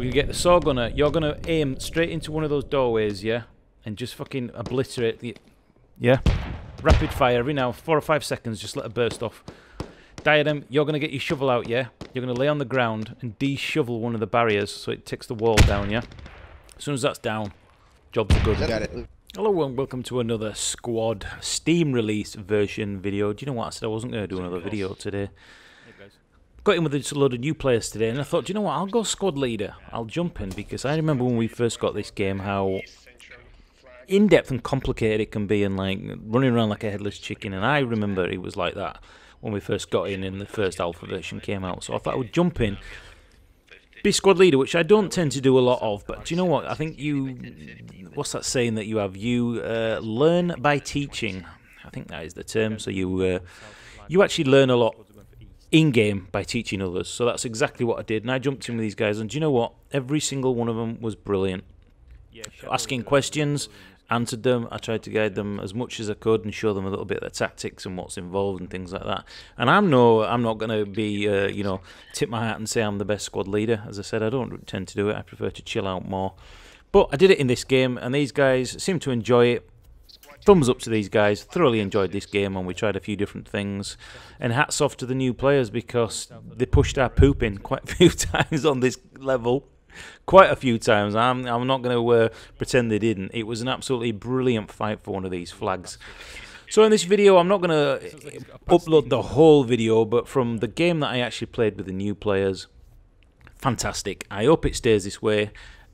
We can get the saw gunner. You're gonna aim straight into one of those doorways, yeah, and just fucking obliterate the. Yeah, rapid fire every now four or five seconds. Just let it burst off. Diadem, you're gonna get your shovel out, yeah. You're gonna lay on the ground and de-shovel one of the barriers so it ticks the wall down, yeah. As soon as that's down, job's good. Got it. Hello and welcome to another Squad Steam release version video. Do you know what? I said I wasn't going to do another video today. Got in with a load of new players today and I thought, do you know what? I'll go Squad Leader. I'll jump in because I remember when we first got this game how in-depth and complicated it can be and like running around like a headless chicken and I remember it was like that when we first got in and the first alpha version came out. So I thought I would jump in be squad leader, which I don't tend to do a lot of. But do you know what? I think you, what's that saying that you have? You uh, learn by teaching. I think that is the term. So you, uh, you actually learn a lot in game by teaching others. So that's exactly what I did, and I jumped in with these guys. And do you know what? Every single one of them was brilliant. Asking questions, answered them. I tried to guide them as much as I could and show them a little bit of the tactics and what's involved and things like that. And I'm no, I'm not going to be, uh, you know, tip my hat and say I'm the best squad leader. As I said, I don't tend to do it. I prefer to chill out more. But I did it in this game, and these guys seem to enjoy it. Thumbs up to these guys. Thoroughly enjoyed this game, and we tried a few different things. And hats off to the new players because they pushed our poop in quite a few times on this level quite a few times. I'm I'm not going to uh, pretend they didn't. It was an absolutely brilliant fight for one of these flags. So in this video, I'm not going to upload the whole video, but from the game that I actually played with the new players, fantastic. I hope it stays this way.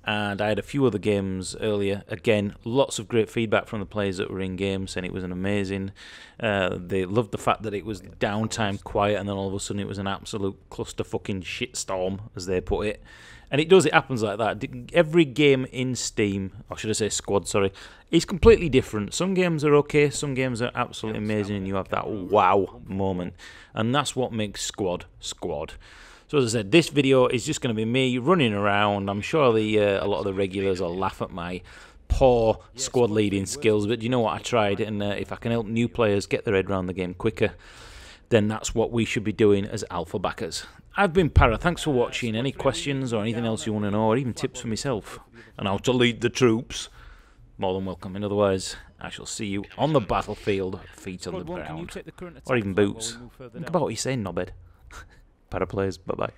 And I had a few other games earlier. Again, lots of great feedback from the players that were in game, saying it was an amazing. Uh, they loved the fact that it was downtime, quiet, and then all of a sudden it was an absolute cluster fucking shitstorm, as they put it. And it does, it happens like that. Every game in Steam, or should I say Squad, sorry, is completely different. Some games are okay, some games are absolutely amazing, and you have that wow moment. And that's what makes Squad Squad. So as I said, this video is just going to be me running around. I'm sure the uh, a lot of the regulars will laugh at my poor squad leading skills, but you know what? I tried, and uh, if I can help new players get their head around the game quicker, then that's what we should be doing as alpha backers. I've been Para. Thanks for watching. Any questions or anything else you want to know, or even tips for myself and how to lead the troops, more than welcome. In other words, I shall see you on the battlefield, feet on the ground, or even boots. Think about what you're saying, knobhead. Para players, bye bye.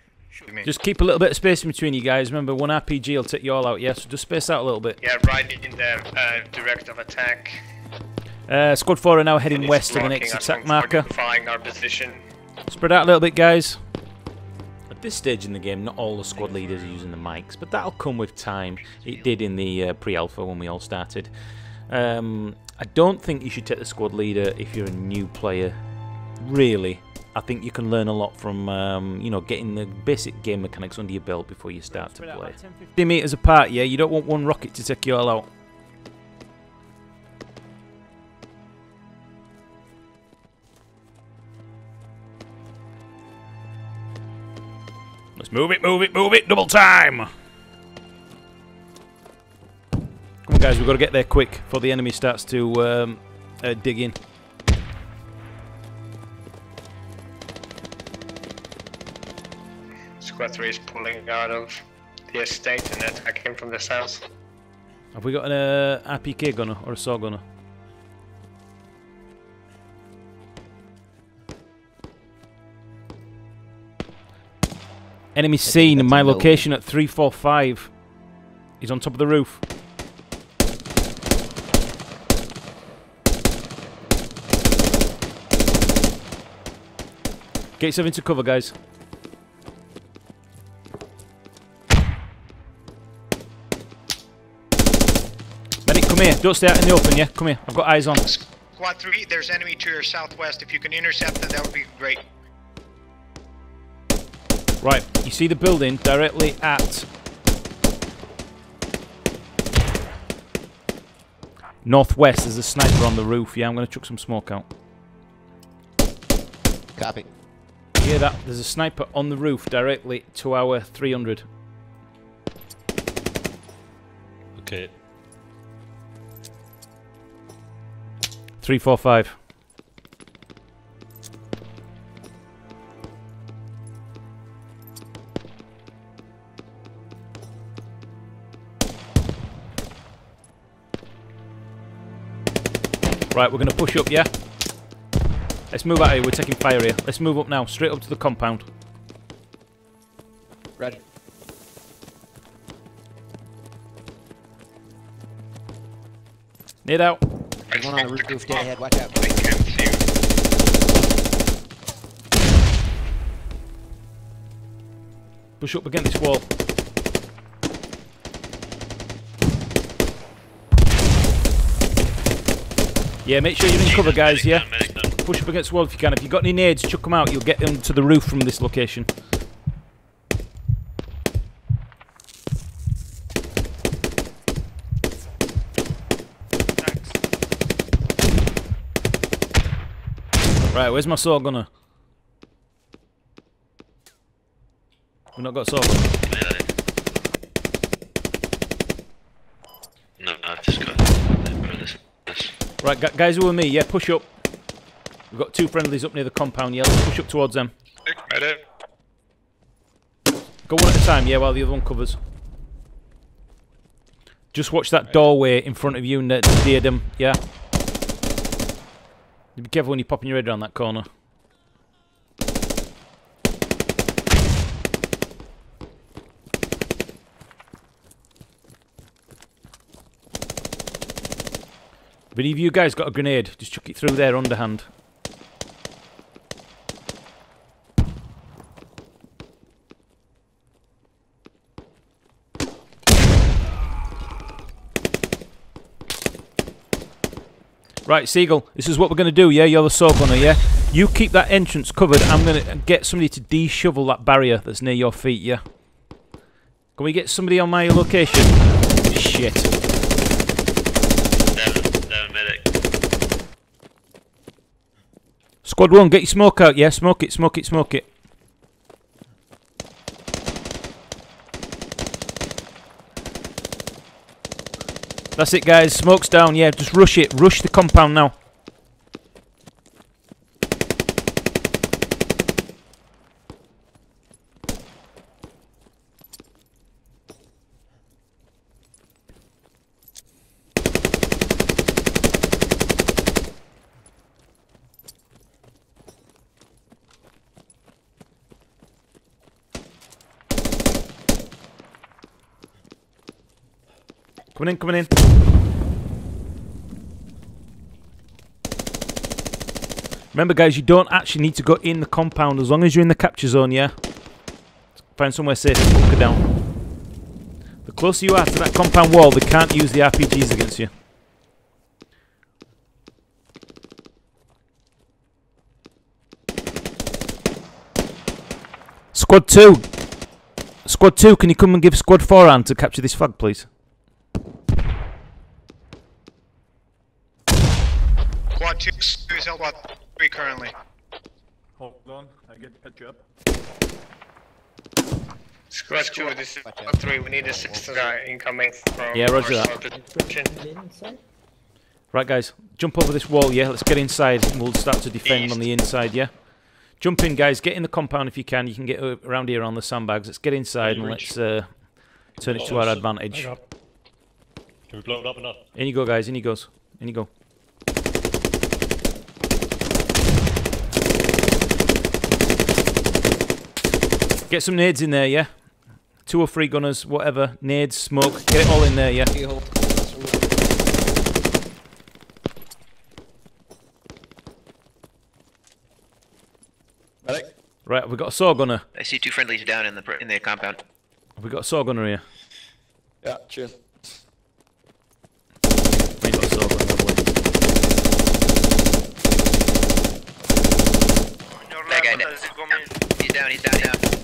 Just keep a little bit of space in between you guys. Remember, one RPG will take you all out, yeah? So just space out a little bit. Yeah, right in the uh, direct of attack. Uh, squad 4 are now heading west to the next attack marker. our position. Spread out a little bit, guys. At this stage in the game, not all the squad leaders are using the mics, but that'll come with time. It did in the uh, pre-alpha when we all started. Um, I don't think you should take the squad leader if you're a new player, really. I think you can learn a lot from, um, you know, getting the basic game mechanics under your belt before you start to play. 50 metres apart, yeah? You don't want one rocket to take you all out. Let's move it, move it, move it, double time! Come on guys, we've got to get there quick before the enemy starts to um, uh, dig in. Squad 3 is pulling out of the estate and attacking from the south. Have we got an uh, RPK gunner or a saw gunner? Enemy seen in my location at 345. He's on top of the roof. Get yourself into cover, guys. Come here. Don't stay out in the open, yeah? Come here. I've got eyes on. Squad 3, there's enemy to your southwest. If you can intercept them, that would be great. Right, you see the building directly at northwest. There's a sniper on the roof. Yeah, I'm going to chuck some smoke out. Copy. You hear that? There's a sniper on the roof directly to our 300. Okay. Three, four, five. Right, we're going to push up, yeah? Let's move out here. We're taking fire here. Let's move up now. Straight up to the compound. Roger. Need out. I One on the smoked roof, dead ahead. Watch out. I can't see you. Push up against this wall. Yeah, make sure you're in cover, guys, yeah? Medic down, medic down. Push up against the wall if you can. If you've got any nades, chuck them out. You'll get them to the roof from this location. Right, where's my saw gunner? We've not got a saw gunner. Melee. No, I've just got this. this. Right, guys who are me, yeah, push up. We've got two friendlies up near the compound, yeah, let's push up towards them. Medic. Go one at a time, yeah, while the other one covers. Just watch that doorway in front of you them, yeah? Be careful when you're popping your head around that corner. If any of you guys got a grenade, just chuck it through there underhand. Right, Seagull, this is what we're going to do, yeah? You're the saw gunner, yeah? You keep that entrance covered. I'm going to get somebody to de-shovel that barrier that's near your feet, yeah? Can we get somebody on my location? Shit. Squad 1, get your smoke out, yeah? Smoke it, smoke it, smoke it. That's it, guys. Smoke's down, yeah. Just rush it. Rush the compound now. Coming in, coming in. Remember, guys, you don't actually need to go in the compound as long as you're in the capture zone, yeah? Find somewhere safe and bunker down. The closer you are to that compound wall, they can't use the RPGs against you. Squad 2! Squad 2, can you come and give Squad 4 a hand to capture this flag, please? Quad 2 is held quad 3 currently. Hold on, I get patch up. Squad 2, this is Squad 3, we need a sixth guy incoming from Yeah, roger that. Right, guys, jump over this wall, yeah? Let's get inside and we'll start to defend on the inside, yeah? Jump in, guys. Get in the compound if you can. You can get around here on the sandbags. Let's get inside and let's uh, turn it to our advantage. Can we blow it up or not? In you go, guys. In you goes. In you go. Get some nades in there, yeah? Two or three gunners, whatever. Nades, smoke. Get it all in there, yeah? Keyhole. Medic. Right, we've got a saw gunner. I see two friendlies down in the in the compound. We've got a saw gunner here. Yeah, cheers. We got a saw gunner, have? That guy, he's down, he's down, down.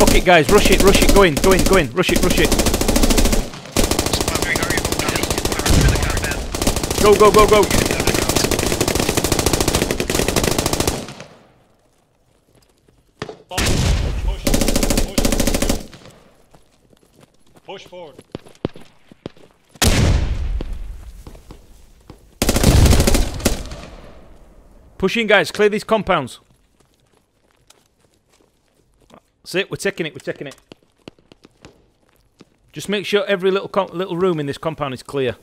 Fuck it, guys. Rush it, rush it. Go in, go in, go in. Rush it, rush it. Squad 3, hurry up. At least two members for the compound. Go, go, go, go. Push, push, push. Push forward. Push in, guys. Clear these compounds. That's it. We're taking it. We're taking it. Just make sure every little little room in this compound is clear.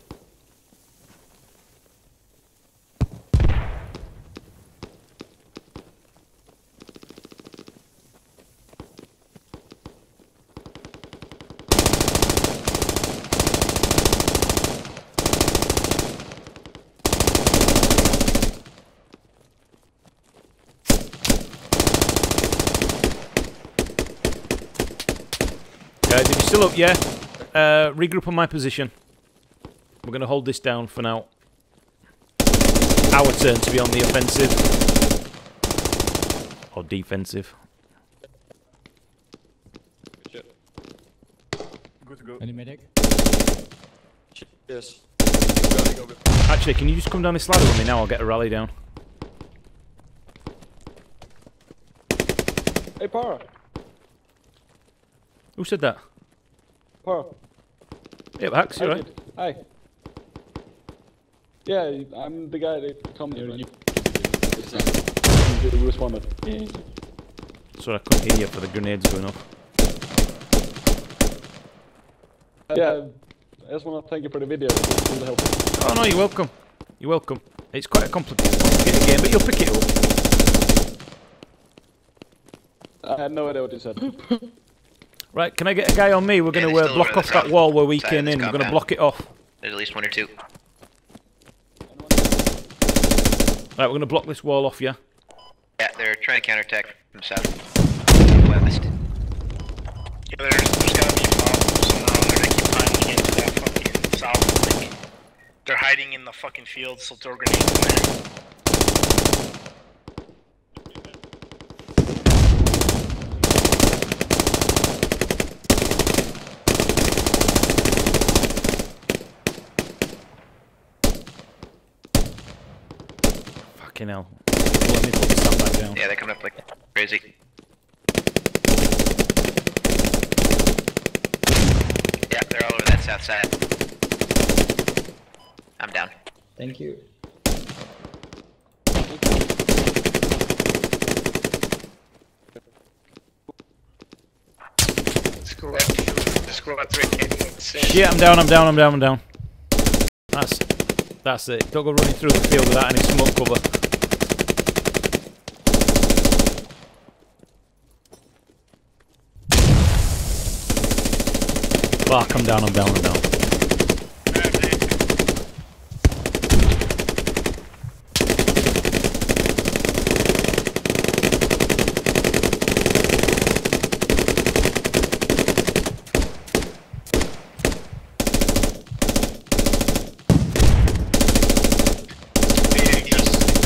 Still up, yeah. Uh, regroup on my position. We're going to hold this down for now. Our turn to be on the offensive. Or defensive. Shit. Good to go. Any medic? Yes. Actually, can you just come down this ladder with me now? I'll get a rally down. Hey, Para. Who said that? Para. Yeah, Max, you Hi, right? kid. Hi. Yeah, I'm the guy that commented. on You You responded. Sorry, I couldn't hear you for the grenades going off. Yeah, I just want to thank you for the video. It's really helpful. Oh no, you're welcome. You're welcome. It's quite a complicated, complicated game, but you'll pick it up. I had no idea what you said. Right, can I get a guy on me? We're Yeah, going to uh, block off that wall where we came in. We're going to block it off. There's at least one or two. Right, we're going to block this wall off, yeah? Yeah, they're trying to counterattack from south. West. Yeah, there's, there's gotta be somewhere on there. They keep hiding into that fucking south. They're hiding in the fucking field, so throw grenades in there. Fucking hell. Let me put the sand back down. Yeah, they're coming up like crazy. Yeah, they're all over that south side. I'm down. Thank you. Squad two, squad three came I'm down, I'm down, I'm down, I'm down. That's that's it. Don't go running through the field without any smoke cover. Ah, Fuck, I'm down, I'm down, I'm.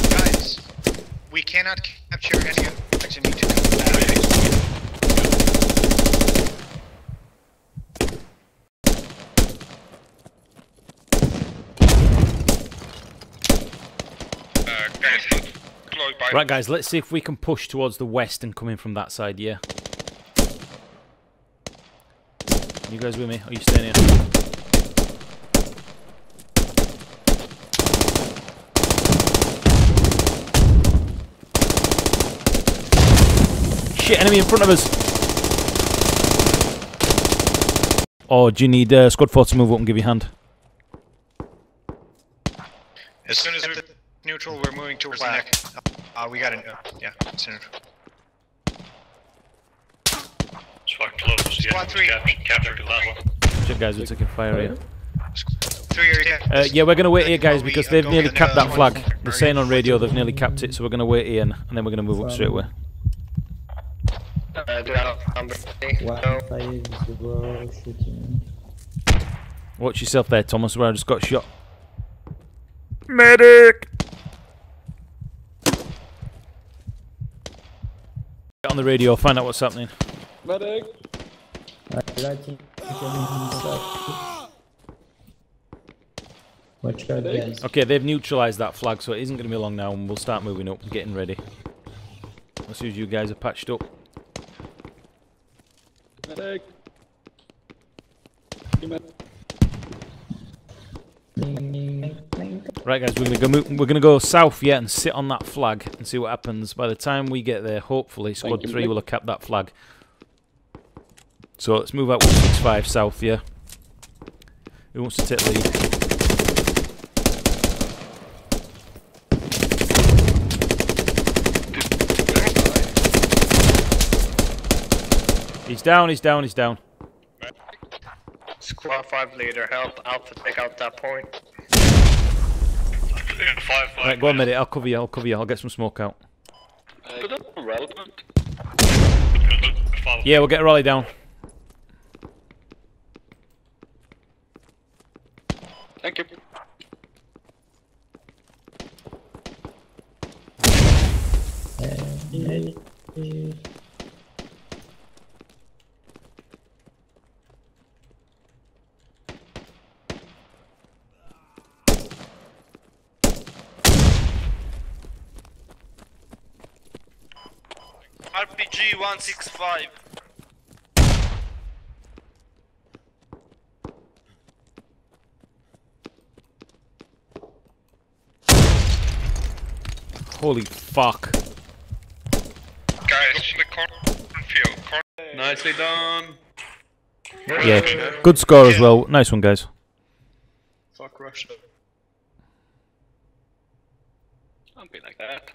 Guys, we cannot capture any you need to. Right, guys, let's see if we can push towards the west and come in from that side, yeah? You guys with me? Are you staying here? Shit, enemy in front of us! Oh, do you need uh, squad 4 to move up and give you a hand? As soon as we're neutral, we're moving towards the neck. Uh, we got it. Uh, yeah, it's neutral. It's fucking close. Yeah, Squad three. Capture, capture the level. Shit, guys, we're taking fire here. Uh, yeah, we're going to wait here, guys, because they've nearly capped that flag. They're saying on radio they've nearly capped it, so we're going to wait here, and and then we're going to move up straight away. Uh, do not number three. One No. five zero shooting. Watch yourself there, Thomas, where I just got shot. Medic! On the radio, find out what's happening. Medic! Right, right in inside. Watch out, guys. Okay, they've neutralised that flag, so it isn't going to be long now, and we'll start moving up and getting ready. As soon as you guys are patched up. Right, guys, we're gonna go. Move, we're gonna go south, yeah, and sit on that flag and see what happens. By the time we get there, hopefully, squad you, three Mick. will have kept that flag. So let's move out 165 south, yeah. Who wants to take lead? He's down. He's down. He's down. Squad five leader, help Alpha take out that point. Five, five, right, go on, Mitty. I'll cover you. I'll cover you. I'll get some smoke out. Yeah, we'll get rally down. Thank you. Uh, 165. Holy fuck. Guys, the cornfield. Corn Nicely done. Yeah, good score as well. Nice one, guys. Fuck Russia. Don't be like that.